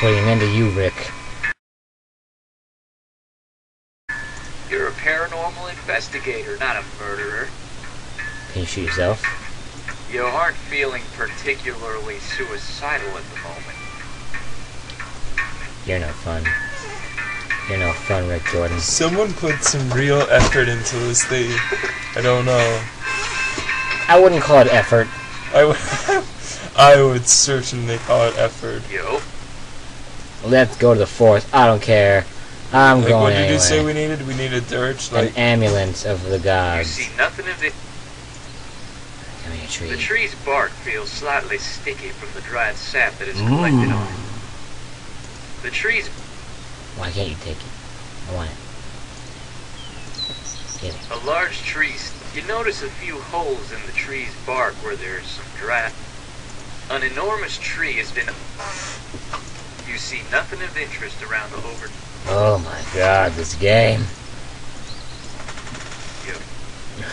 putting an end to you, Rick. You're a paranormal investigator, not a murderer. Can you shoot yourself? You aren't feeling particularly suicidal at the moment. You're no fun. You're no fun, Rick Jordan. Someone put some real effort into this thing. I don't know. I wouldn't call it effort. I would, I would certainly call it effort. Yo, Let's go to the forest. I don't care. I'm Like, going what did anyway. you say we needed? We needed dirt. An ambulance of the gods. you gods. see nothing of the... Give me a tree. The tree's bark feels slightly sticky from the dried sap that is collected on it. The tree's Why can't you take it? I want it. Get it. a large tree. You notice a few holes in the tree's bark where there's some dry. An enormous tree has been. You see nothing of interest around the over. Oh my god, this game. Yo.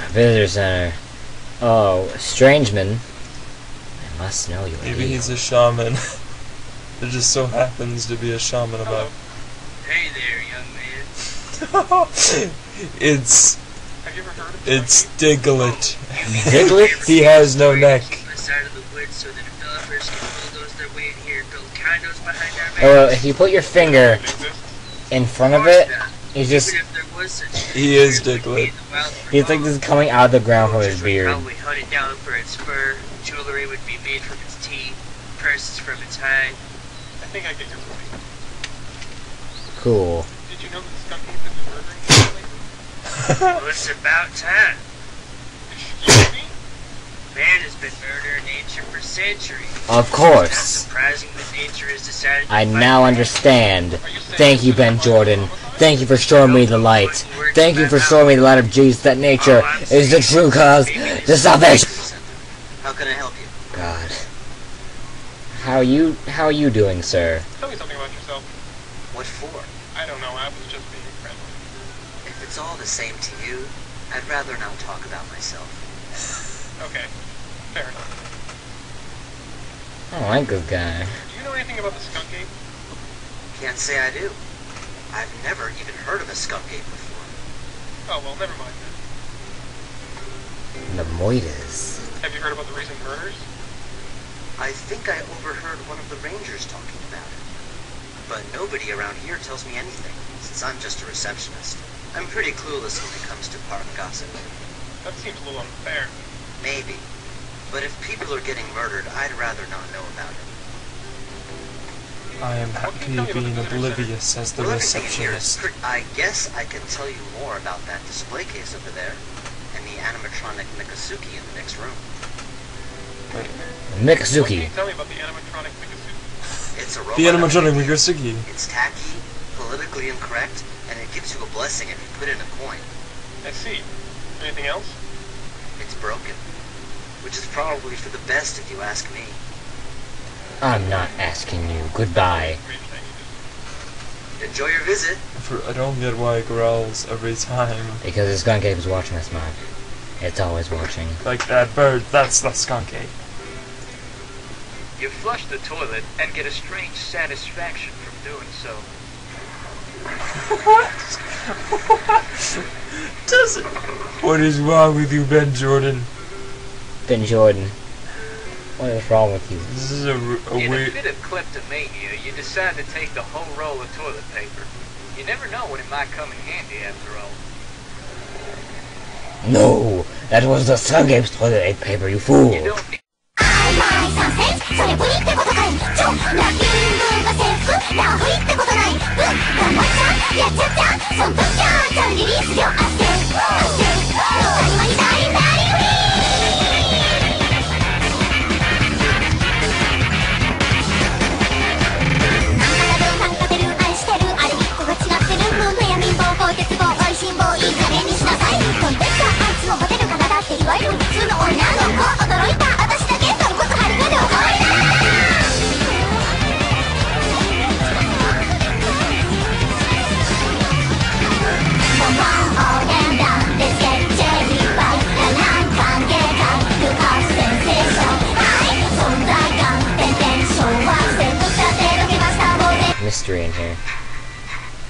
Visitor center. Oh, a Strangeman. I must know you. maybe he's a shaman. there just so happens to be a shaman about. Hey there, young man. it's Have you ever heard of it's Diglett. Diglett? he has no neck. Oh, well, if you put your finger in front of it, he's just. Even if there was such a He is creature, it would be Diglett. in the wild for He's like this is coming out of the ground from his Vultures beard. Probably hunt it down for its fur. Jewelry would be made from its teeth. Purses from its hide. I think I get your point. Cool. Did you know that the skunk ape has been murdering people? Well, it's about time. Excuse me? Man has been murdering nature for centuries. Of It's not course. surprising that nature has decided to I now back. understand. You Thank you, Ben Jordan. Thank you for showing me the light. Thank you for showing me the light of Jesus that nature is the true cause, the salvation. How can I help you? God. How you how are you doing, sir? Tell me something about yourself. What for? I don't know, I was just being friendly. If it's all the same to you, I'd rather not talk about myself. Okay, fair enough. I don't like this guy. Do you know anything about the skunk ape? Can't say I do. I've never even heard of a skunk ape before. Oh, well, never mind then. The Moitas. Have you heard about the recent murders? I think I overheard one of the rangers talking about it. But nobody around here tells me anything, since I'm just a receptionist. I'm pretty clueless when it comes to park gossip. That seems a little unfair. Maybe. But if people are getting murdered, I'd rather not know about it. I am happy being oblivious as the Well, everything in here is receptionist. pre- I guess I can tell you more about that display case over there, and the animatronic Mikasuki in the next room. Wait, What can Mikazuki. you tell me about the animatronic Mikasuki? It's a robot. the animatronic Mikasuki. It's tacky, politically incorrect, and it gives you a blessing if you put in a coin. I see. Anything else? It's broken. Which is probably for the best if you ask me. I'm not asking you. Goodbye. Information I needed. Enjoy your visit. For, I don't get why it growls every time. Because the skunk ape is watching us, man. It's always watching. Like that bird, that's the skunk ape. You flush the toilet and get a strange satisfaction from doing so. what? what? Does it? What is wrong with you, Ben Jordan? Ben Jordan. What is wrong with you? This is a, r- a In a weird. fit of kleptomania, you decide to take the whole roll of toilet paper. You never know when it might come in handy after all. No! That was the skunk ape's toilet paper, you fool! You don't mystery in here.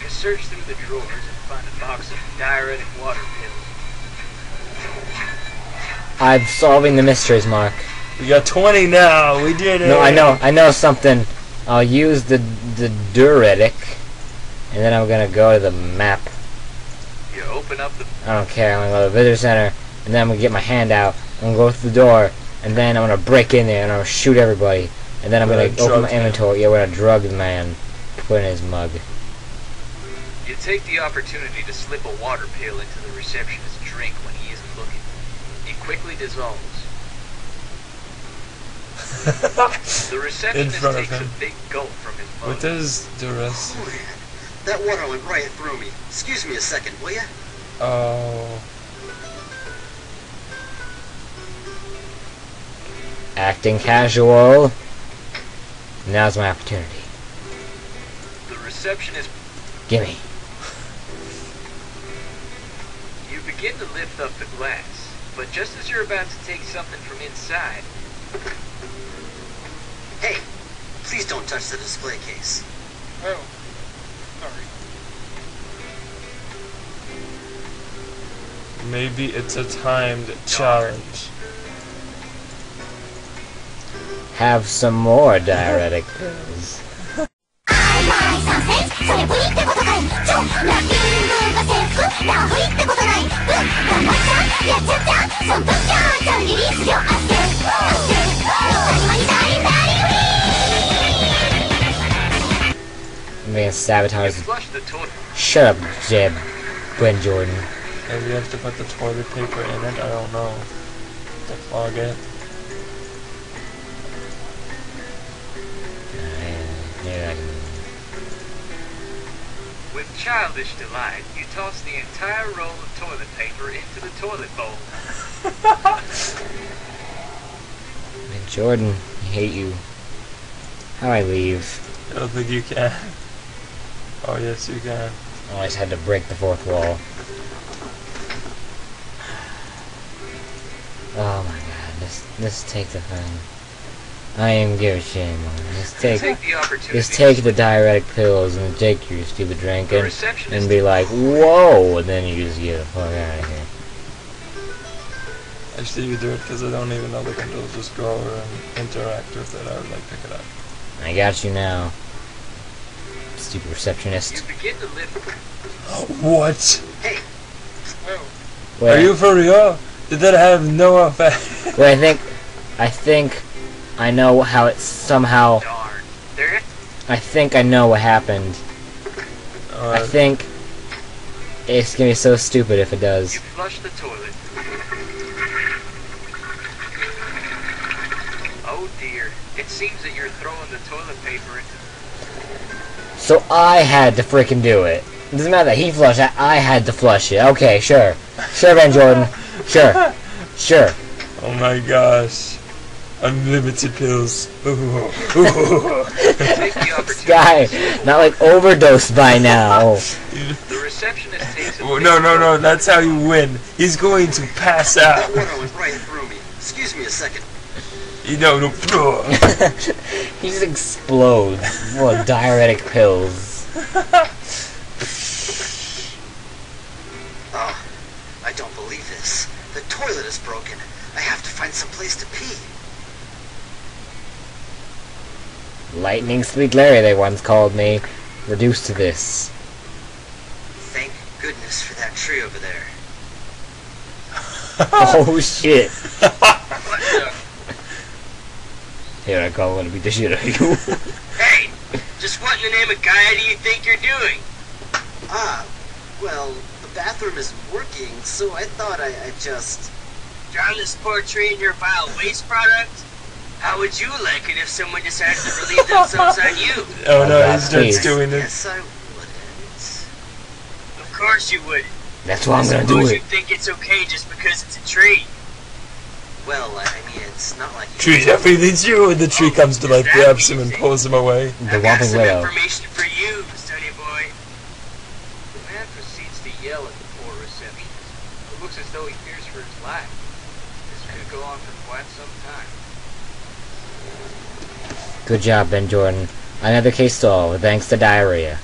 You search through the drawers and find a box of diuretic water pills. I'm solving the mysteries, Mark. We got 20 now. We did it. No, I know, I know something. I'll use the the diuretic, and then I'm gonna go to the map. You open up the I don't care. I'm gonna go to the visitor center, and then I'm gonna get my hand out. I'm gonna go through the door, and then I'm gonna break in there, and I'm gonna shoot everybody, and then I'm We're gonna gonna open my drug him. inventory. Yeah, we're gonna drug the man, put in his mug. You take the opportunity to slip a water pill into the receptionist's drink when he isn't looking. It quickly dissolves. The receptionist front of takes a big gulp from his mug. What does duress? Oh, man. That water went right through me. Excuse me a second, will ya? Oh. Acting casual. Now's my opportunity. The receptionist, Gimme. you begin to lift up the glass, but just as you're about to take something from inside, Hey, please don't touch the display case. Oh, sorry. Maybe it's a timed challenge. Have some more diuretic pills. が制服ラフイってことないうん頑張ったやっちゃったそんときゃちゃんリリースよあってあって始まりだいんだ I'm gonna sabotage. you flush the toilet. Shut up, Jeb. Gwen Jordan. Maybe we have to put the toilet paper in it. I don't know. To clog it. Yeah, I can- with childish delight, you toss the entire roll of toilet paper into the toilet bowl. Man, Jordan, I hate you. How I leave? I don't think you can. Oh yes, you can. Oh, I just had to break the fourth wall. Oh my god, just just take the thing. I am give a shit anymore. Just take Take the just take the diuretic pills and take your stupid drink and, and be like, whoa, and then you just get the fuck out of here. Actually, you do it because I don't even know the controls. Just go over and interact with it. I would like pick it up. I got you now. Stupid receptionist. begin to lift. Uh, what? Hey, Wait, Are you for real? Did that have no effect? wait, I think, I think, I know how it somehow. Darn. There. I think I know what happened. I Uh, think it's gonna be so stupid if it does. You flush the toilet. Oh dear. It seems that you're throwing the toilet paper into So I had to freaking do it. It doesn't matter that he flushed it, I had to flush it. Okay, sure. Sure, Van Jordan. Sure. Sure. oh my gosh. Unlimited pills. Ooh. Ooh. Take the This opportunity. guy, not like overdosed by now. The receptionist takes a Oh, no, no, no. That's how you win. He's going to pass out. that water went right me. Excuse me a second. You know, no. he just explodes full of diuretic pills. Oh, I don't believe this. The toilet is broken. I have to find some place to pee. Lightning Sweet Larry, they once called me. Reduced to this. Thank goodness for that tree over there. Oh shit. Here I go, I'm gonna beat the shit out of you. Hey! Just what in the name of Gaia do you think you're doing? Ah, well, the bathroom isn't working, so I thought I, I just... Drown this poor tree in your vile waste product? How would you like it if someone decided to relieve themselves on you? Oh no, God, he starts please. doing it. Yes, I wouldn't. Of course you would. That's why I'm I gonna do suppose it. you think it's okay just because it's a tree. Well, I I mean, it's not like... Tree definitely needs you, and the tree oh, comes to life, grabs him, and pulls him away. The I've got some Widow. information for you, study boy. The man proceeds to yell at the poor receptionist, who looks as though he fears for his life. This could go on for quite some time. Good job, Ben Jordan. Another case solved, thanks to diarrhea.